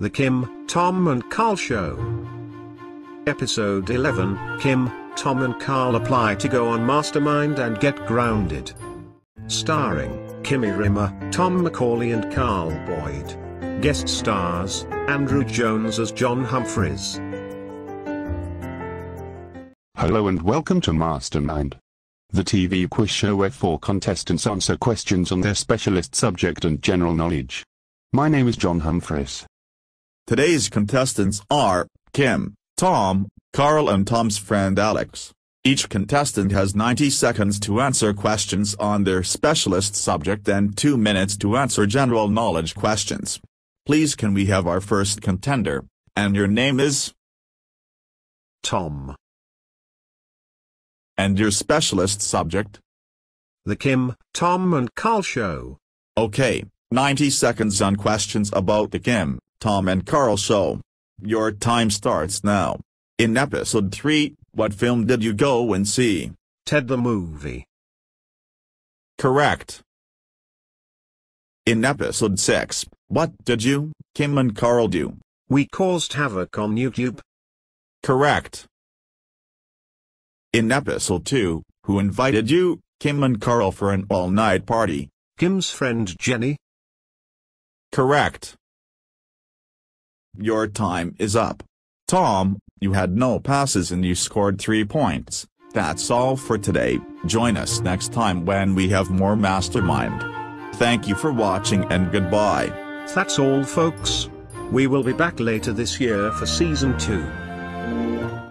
The Kim, Tom and Karl Show. Episode 11 Kim, Tom and Karl apply to go on Mastermind and get grounded. Starring Kimmy Rimmer, Tom McCauley, and Karl Boyd. Guest stars Andrew Jones as John Humphrys. Hello and welcome to Mastermind, the TV quiz show where four contestants answer questions on their specialist subject and general knowledge. My name is John Humphrys. Today's contestants are Kim, Tom, Karl and Tom's friend Alex. Each contestant has 90 seconds to answer questions on their specialist subject and 2 minutes to answer general knowledge questions. Please can we have our first contender, and your name is? Tom. And your specialist subject? The Kim, Tom and Karl Show. Okay, 90 seconds on questions about the Kim, Tom and Karl show. Your time starts now. In episode 3, what film did you go and see? Ted the Movie. Correct. In episode 6, what did you, Kim and Karl do? We caused havoc on YouTube. Correct. In episode 2, who invited you, Kim and Karl for an all-night party? Kim's friend Jenny. Correct. Your time is up. Tom, you had no passes and you scored 3 points. That's all for today, join us next time when we have more Mastermind. Thank you for watching and goodbye. That's all folks. We will be back later this year for season 2.